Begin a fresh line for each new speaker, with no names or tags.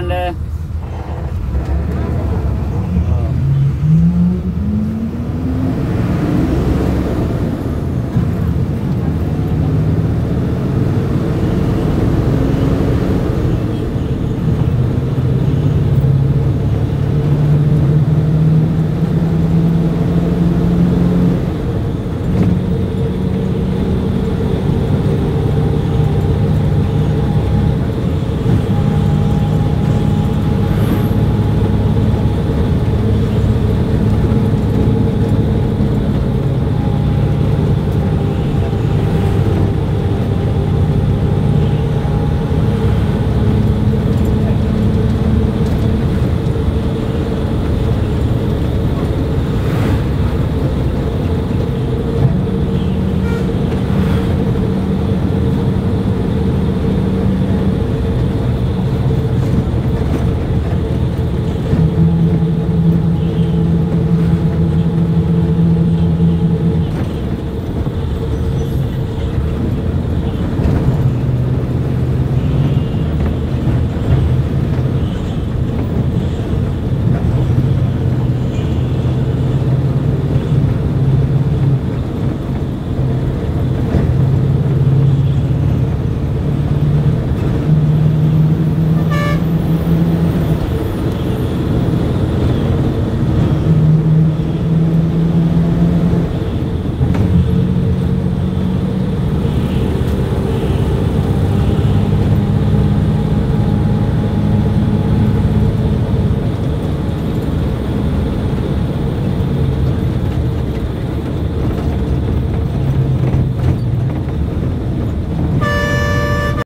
and